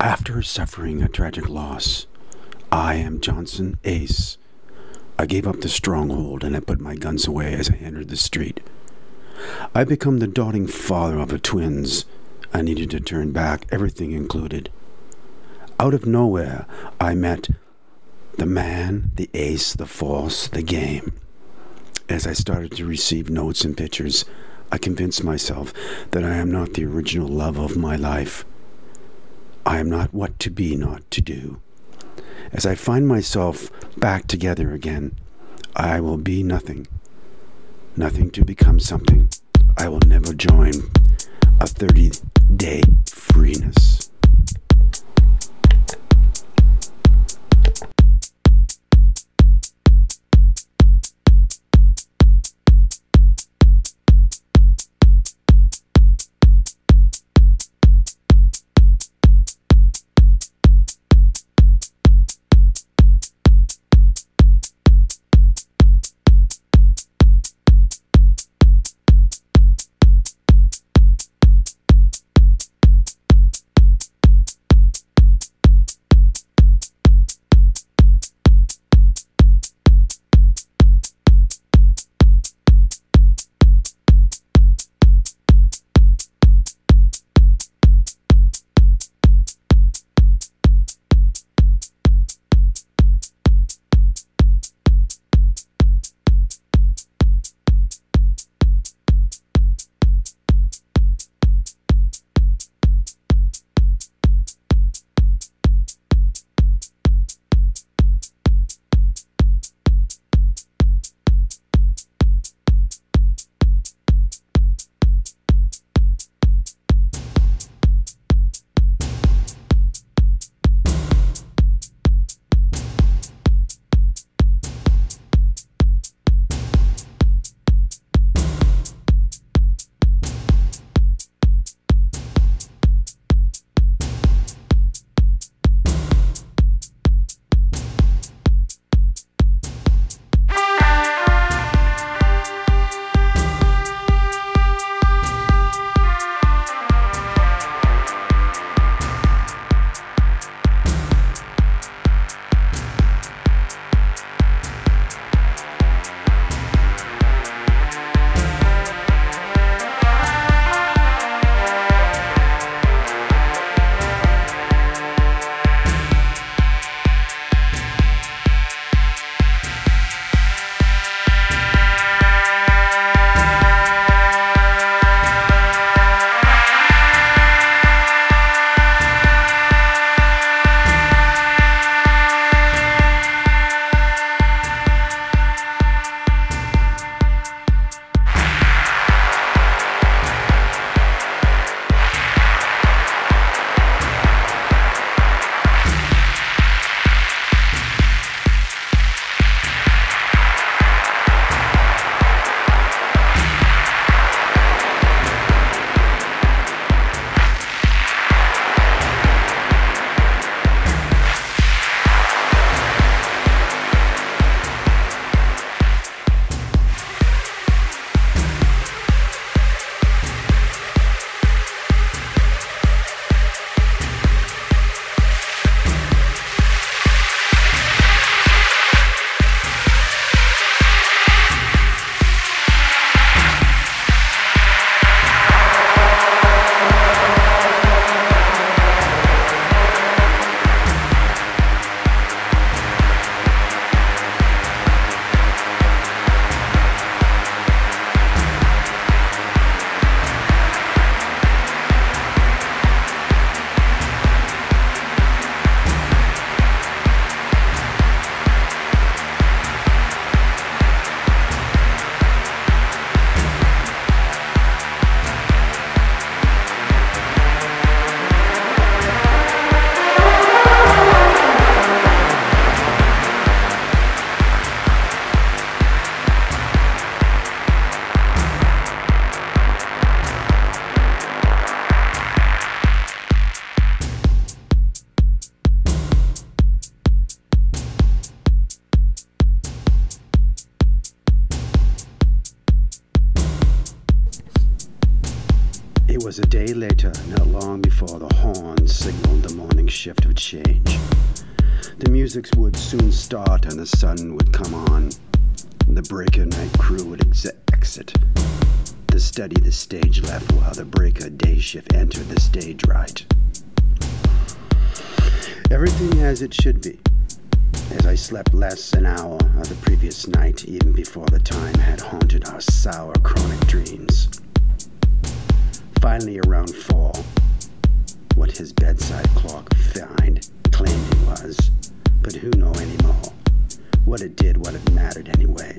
After suffering a tragic loss, I am Johnson Ace. I gave up the stronghold and I put my guns away as I entered the street. I become the doting father of the twins. I needed to turn back, everything included. Out of nowhere, I met the man, the ace, the force, the game. As I started to receive notes and pictures, I convinced myself that I am not the original love of my life. I am not what to be, not to do. As I find myself back together again, I will be nothing. Nothing to become something. I will never join a 30 day freeness. It was a day later, not long before the horn signaled the morning shift of change. The music would soon start and the sun would come on. The breaker night crew would ex- exit. The study the stage left while the breaker day shift entered the stage right. Everything as it should be. As I slept less an hour of the previous night, even before the time had haunted our sour chronic dreams. Finally, around four, what his bedside clock find claimed it was, but who know anymore? What it did, what it mattered anyway,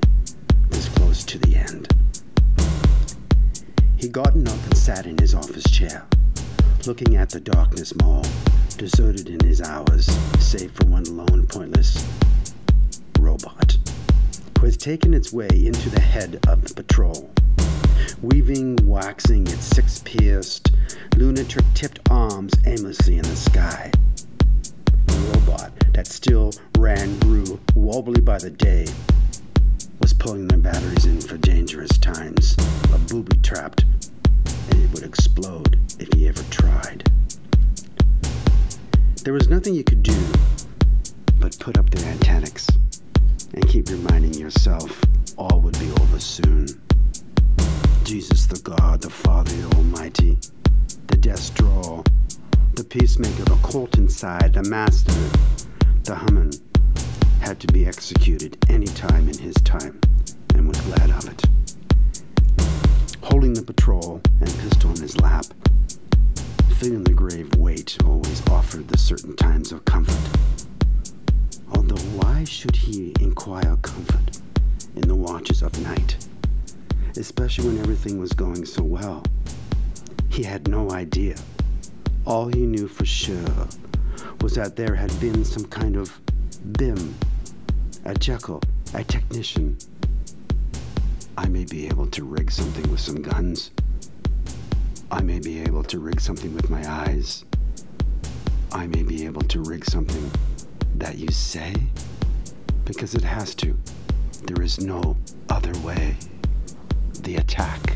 was close to the end. He gotten up and sat in his office chair, looking at the darkness mall, deserted in his hours, save for one lone, pointless robot, who has taken its way into the head of the patrol weaving, waxing its six pierced, lunatic tipped arms aimlessly in the sky. The robot that still ran, grew, wobbly by the day, was pulling the batteries in for dangerous times, a booby trapped, and it would explode if he ever tried. There was nothing you could do but put up the antennics and keep reminding yourself all would be over soon. Jesus the God, the Father the Almighty, the Destro, the peacemaker, the colt inside, the master, the Haman, had to be executed any time in his time, and was glad of it. Holding the patrol and pistol in his lap, feeling the grave weight always offered the certain times of comfort. Although why should he inquire comfort in the watches of night? Especially when everything was going so well. He had no idea. All he knew for sure was that there had been some kind of BIM, a Jekyll, a technician. I may be able to rig something with some guns. I may be able to rig something with my eyes. I may be able to rig something that you say, because it has to. There is no other way the attack.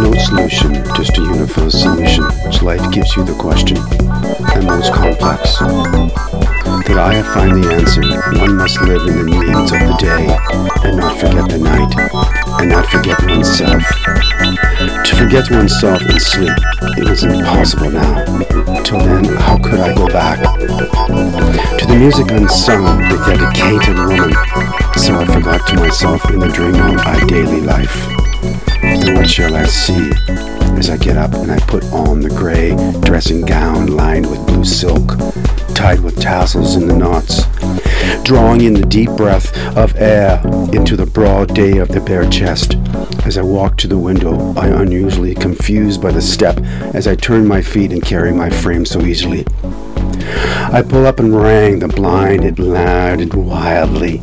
No solution, just a universal solution, which life gives you the question, and most complex. That I have find the answer, one must live in the needs of the day, and not forget the night, and not forget oneself. To forget oneself and sleep, it was impossible now. Till then, how could I go back? To the music unsung, the dedicated woman. So I forgot to myself in the dream of my daily life. And what shall I see as I get up and I put on the gray dressing gown lined with blue silk, tied with tassels in the knots, drawing in the deep breath of air into the broad day of the bare chest. As I walk to the window, I unusually confused by the step as I turn my feet and carry my frame so easily. I pull up and rang the blind, it louded wildly.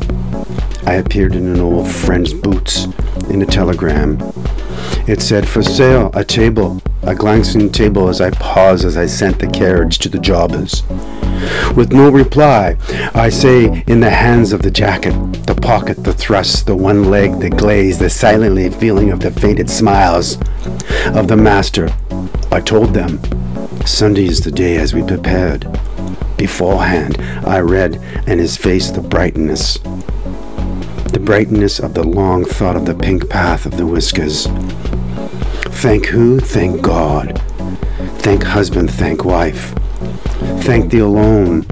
I appeared in an old friend's boots in a telegram. It said, For sale, a table, a glancing table as I paused as I sent the carriage to the jobbers. With no reply, I say, in the hands of the jacket, the pocket, the thrust, the one leg, the glaze, the silently feeling of the faded smiles of the master, I told them, Sunday is the day as we prepared. Beforehand, I read in his face the brightness, the brightness of the long thought of the pink path of the whiskers. Thank who? Thank God. Thank husband, thank wife. Thank the alone.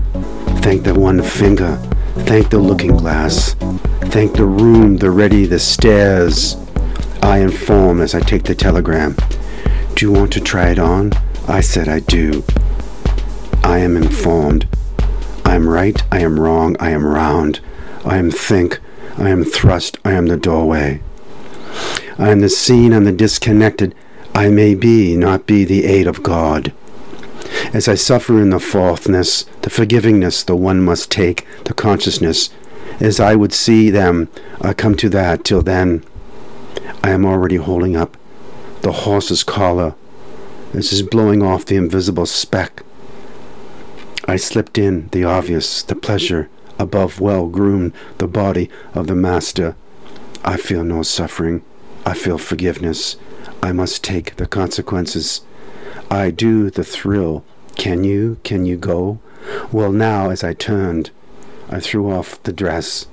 Thank the one finger. Thank the looking glass. Thank the room, the ready, the stairs. I inform as I take the telegram. Do you want to try it on? I said I do. I am informed. I am right, I am wrong, I am round. I am think, I am thrust, I am the doorway. I am the seen and the disconnected. I may be, not be the aid of God. As I suffer in the fourthness, the forgivingness the one must take, the consciousness, as I would see them, I come to that. Till then, I am already holding up the horse's collar. This is blowing off the invisible speck. I slipped in the obvious, the pleasure, above well groomed the body of the Master. I feel no suffering. I feel forgiveness. I must take the consequences. I do the thrill. Can you? Can you go? Well, now, as I turned, I threw off the dress.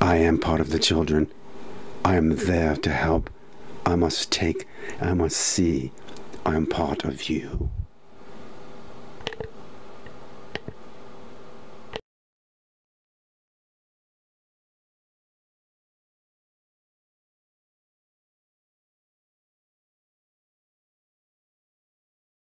I am part of the children. I am there to help. I must take. I must see. I am part of you.